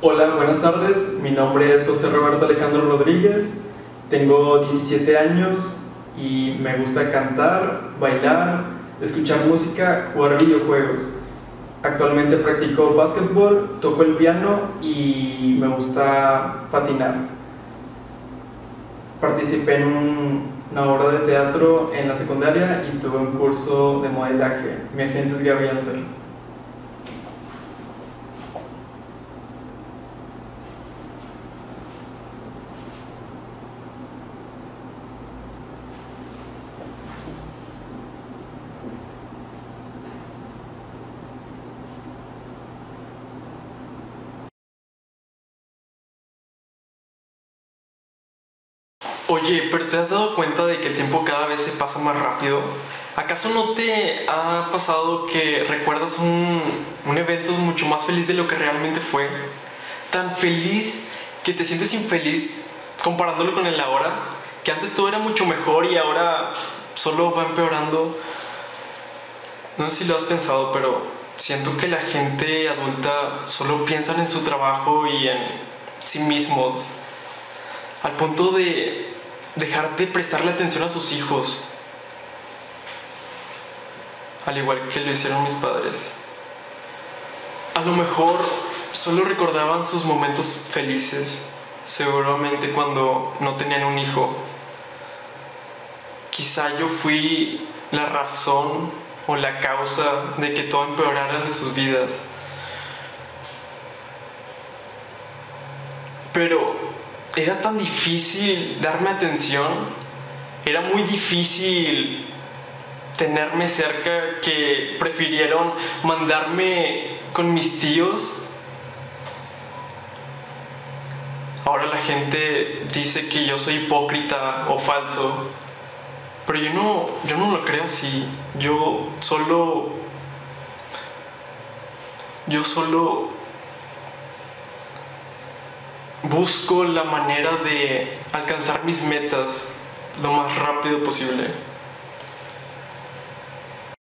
Hola, buenas tardes. Mi nombre es José Roberto Alejandro Rodríguez. Tengo 17 años y me gusta cantar, bailar, escuchar música, jugar videojuegos. Actualmente practico básquetbol, toco el piano y me gusta patinar. Participé en un- una obra de teatro en la secundaria y tuve un curso de modelaje. Mi agencia es Gaby Ansel. Oye, pero ¿te has dado cuenta de que el tiempo cada vez se pasa más rápido? ¿Acaso no te ha pasado que recuerdas un, un evento mucho más feliz de lo que realmente fue? Tan feliz que te sientes infeliz comparándolo con el ahora, que antes todo era mucho mejor y ahora solo va empeorando. No sé si lo has pensado, pero siento que la gente adulta solo piensan en su trabajo y en sí mismos al punto de dejar de prestarle atención a sus hijos, al igual que lo hicieron mis padres. A lo mejor solo recordaban sus momentos felices, seguramente cuando no tenían un hijo. Quizá yo fui la razón o la causa de que todo empeorara en sus vidas. Pero era tan difícil darme atención, era muy difícil tenerme cerca que prefirieron mandarme con mis tíos. Ahora la gente dice que yo soy hipócrita o falso, pero yo no, yo no lo creo así. Yo solo, yo solo busco la manera de alcanzar mis metas lo más rápido posible.